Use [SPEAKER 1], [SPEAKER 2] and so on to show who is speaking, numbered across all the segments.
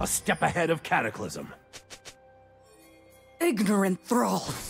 [SPEAKER 1] A step ahead of Cataclysm.
[SPEAKER 2] Ignorant thralls!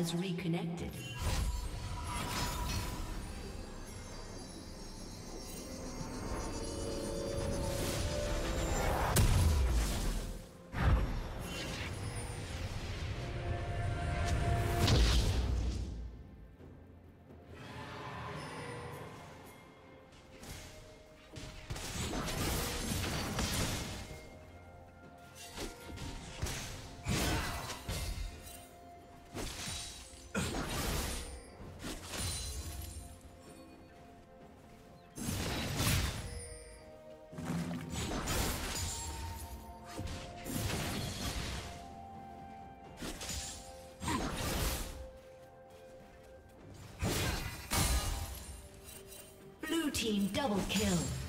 [SPEAKER 3] Has reconnected. Team double kill.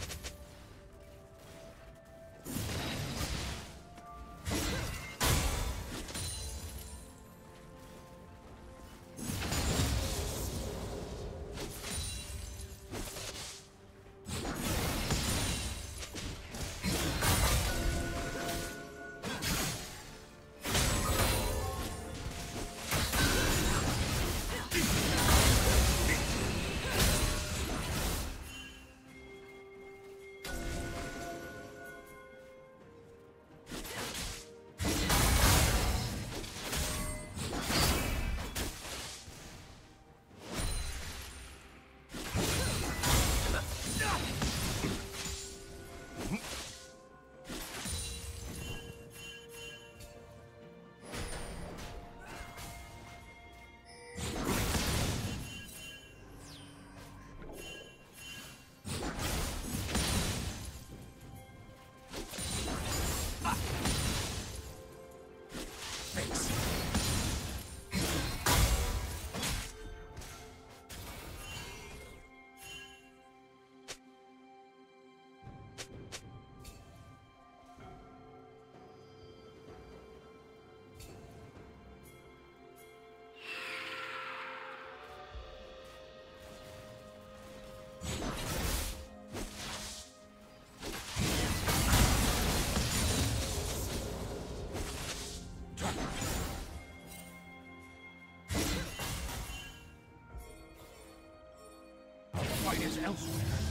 [SPEAKER 3] Is elsewhere.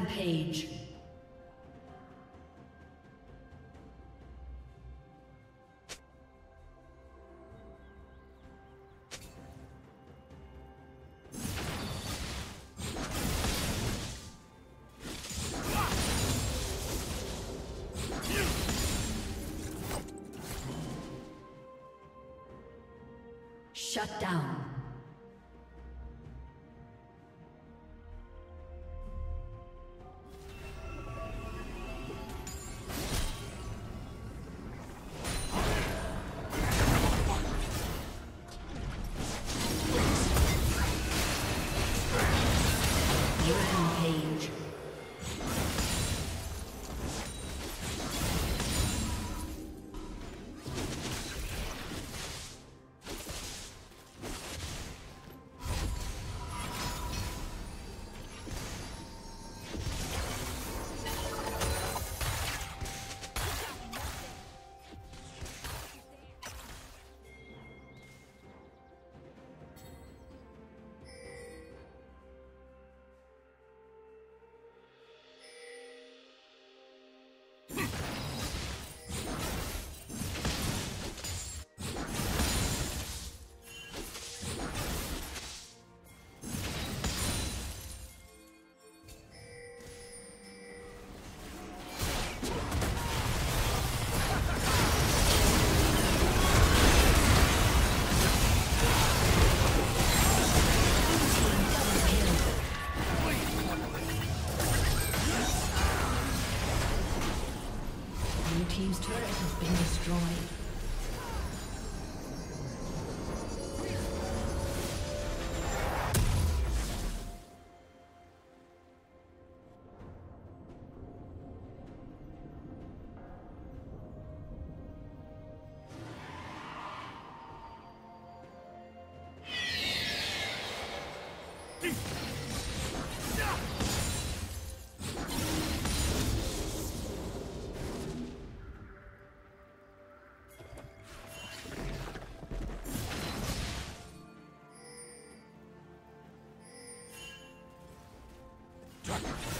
[SPEAKER 3] Rampage. Shut down. Destructive.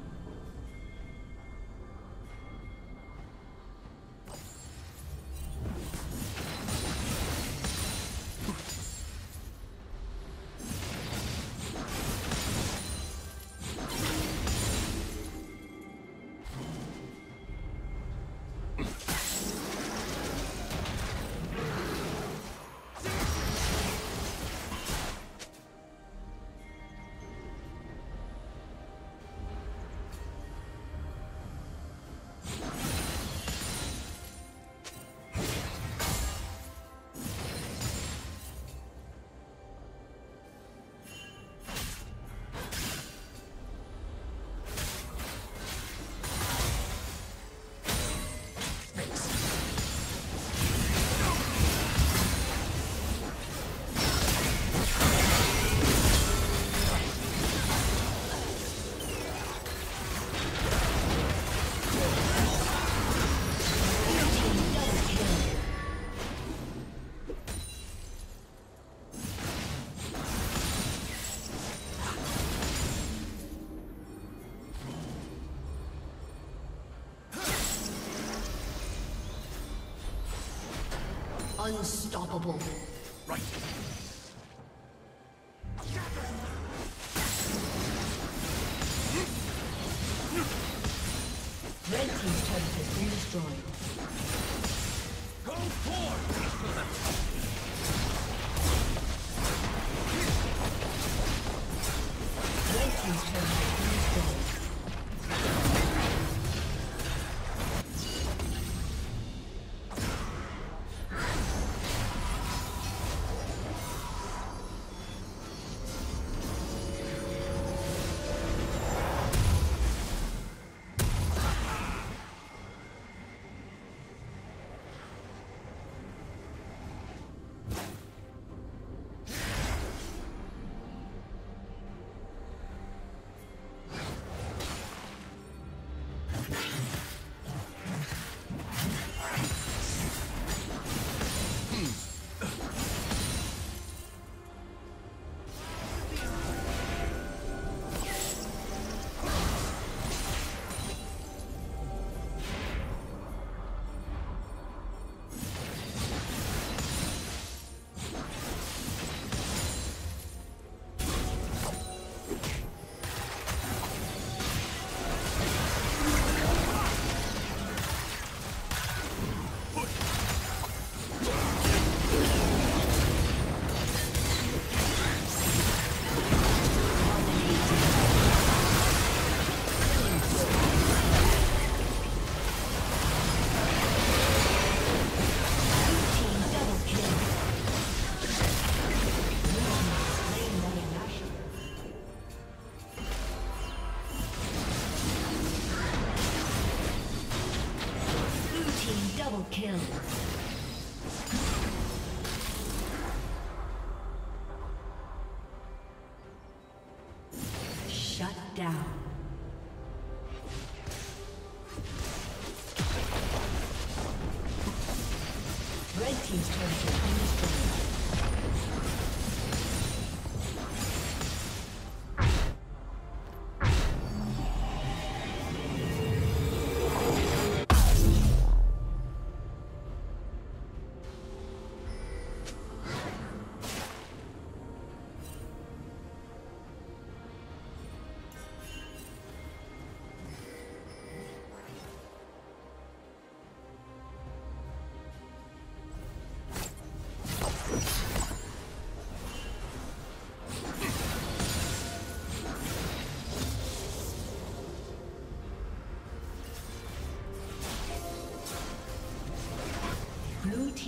[SPEAKER 3] Unstoppable. Right. Red Team's turret has been destroyed. Go Shut down.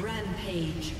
[SPEAKER 3] Rampage.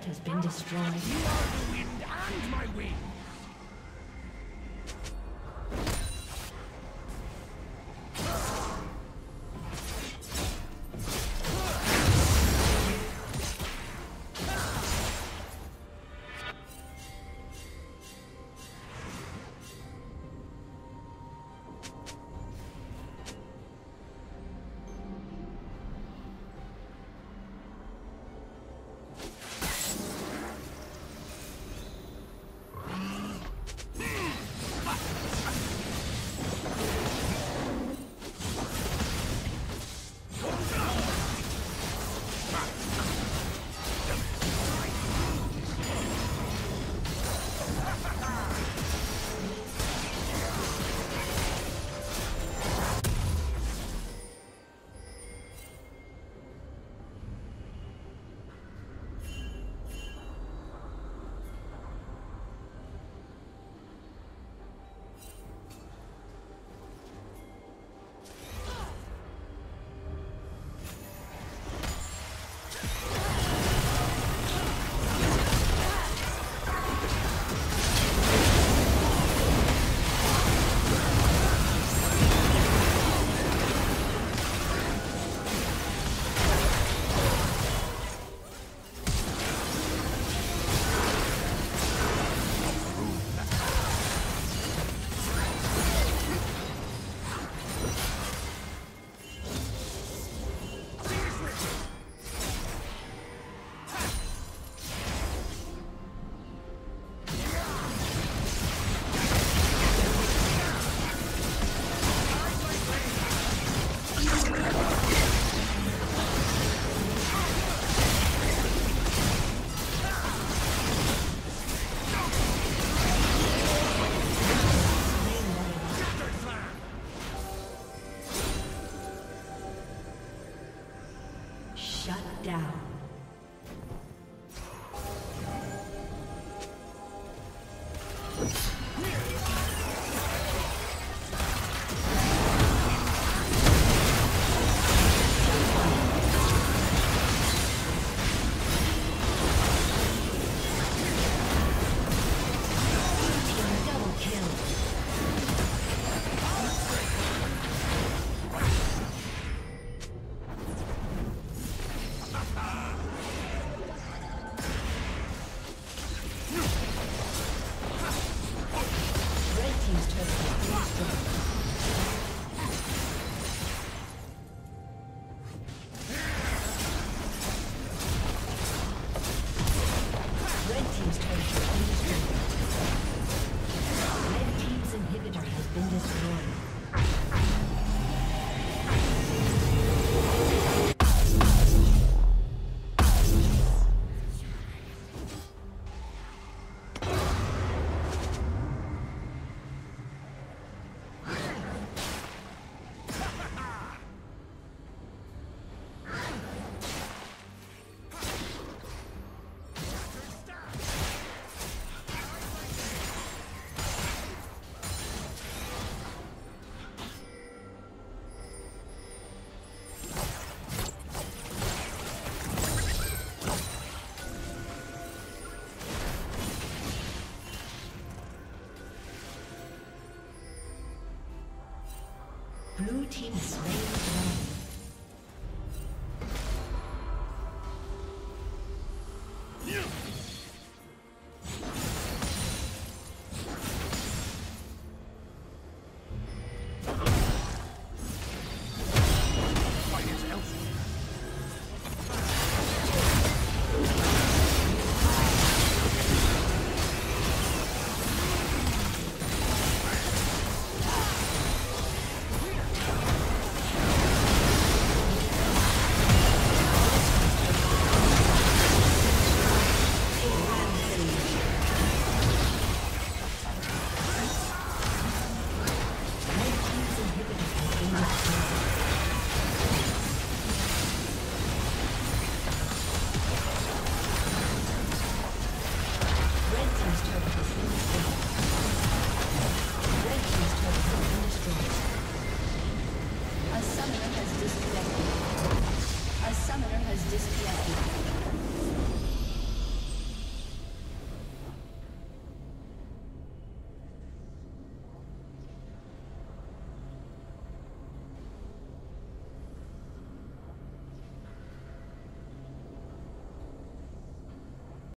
[SPEAKER 3] turret has been destroyed. You are the wind and my wings! Team slain